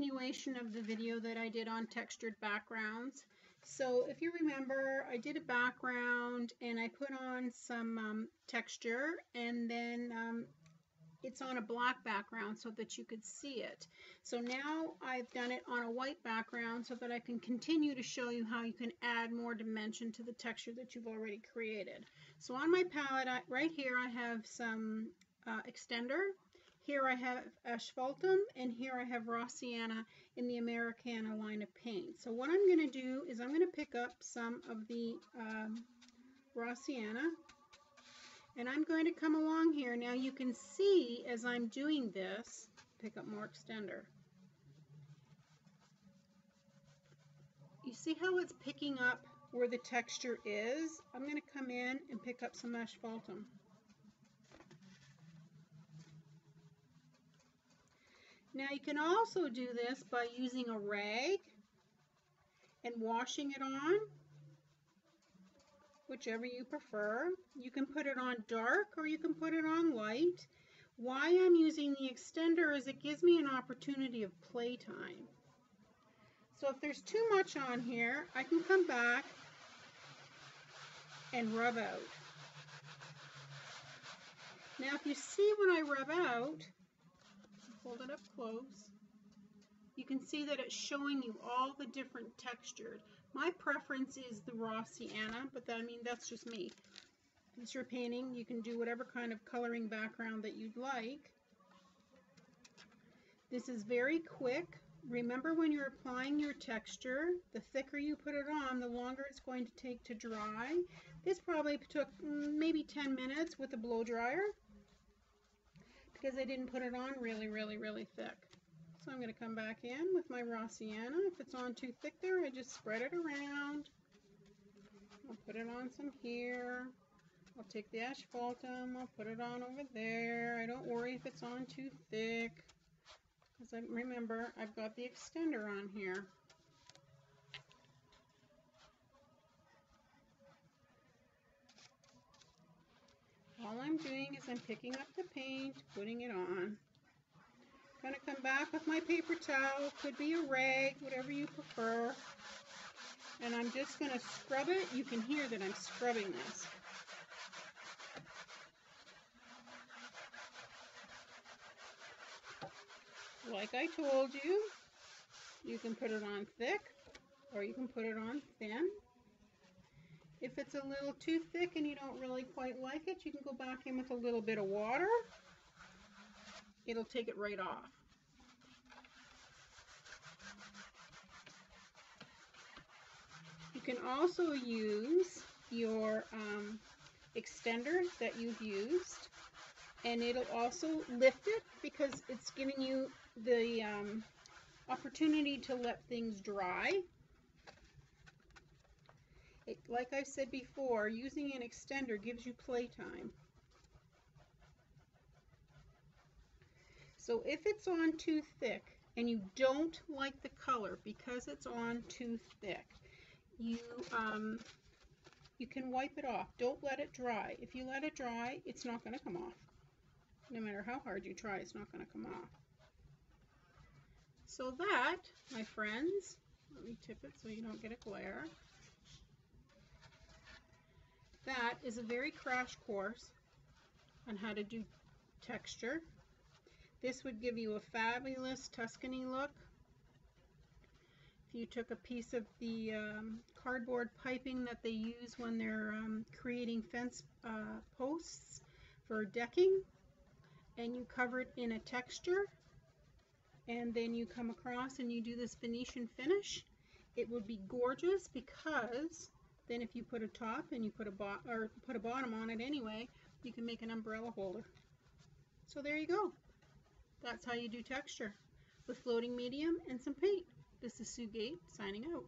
continuation of the video that I did on textured backgrounds. So if you remember, I did a background and I put on some um, texture and then um, it's on a black background so that you could see it. So now I've done it on a white background so that I can continue to show you how you can add more dimension to the texture that you've already created. So on my palette, I, right here I have some uh, extender. Here I have asphaltum and here I have raw sienna in the Americana line of paint. So what I'm going to do is I'm going to pick up some of the um, raw sienna and I'm going to come along here. Now you can see as I'm doing this, pick up more extender. You see how it's picking up where the texture is? I'm going to come in and pick up some asphaltum. Now you can also do this by using a rag and washing it on whichever you prefer. You can put it on dark or you can put it on light. Why I'm using the extender is it gives me an opportunity of playtime. So if there's too much on here, I can come back and rub out. Now if you see when I rub out, hold it up close, you can see that it's showing you all the different textured. My preference is the raw sienna, but that, I mean, that's just me. It's your painting. You can do whatever kind of coloring background that you'd like. This is very quick. Remember when you're applying your texture, the thicker you put it on, the longer it's going to take to dry. This probably took mm, maybe 10 minutes with a blow dryer because I didn't put it on really, really, really thick. So I'm going to come back in with my raw sienna. If it's on too thick there, I just spread it around. I'll put it on some here. I'll take the asphaltum, I'll put it on over there. I don't worry if it's on too thick. Because I remember, I've got the extender on here. All I'm doing is I'm picking up the paint, putting it on. Going to come back with my paper towel, could be a rag, whatever you prefer. And I'm just going to scrub it. You can hear that I'm scrubbing this. Like I told you, you can put it on thick or you can put it on thin. If it's a little too thick and you don't really quite like it, you can go back in with a little bit of water it'll take it right off. You can also use your um, extender that you've used and it'll also lift it because it's giving you the um, opportunity to let things dry. It, like I said before, using an extender gives you playtime. So if it's on too thick and you don't like the color because it's on too thick, you um, you can wipe it off. Don't let it dry. If you let it dry, it's not going to come off. No matter how hard you try, it's not going to come off. So that, my friends, let me tip it so you don't get a glare. That is a very crash course on how to do texture this would give you a fabulous Tuscany look. If you took a piece of the um, cardboard piping that they use when they're um, creating fence uh, posts for decking and you cover it in a texture and then you come across and you do this Venetian finish, it would be gorgeous because then if you put a top and you put a, bot or put a bottom on it anyway, you can make an umbrella holder. So there you go. That's how you do texture with floating medium and some paint. This is Sue Gait signing out.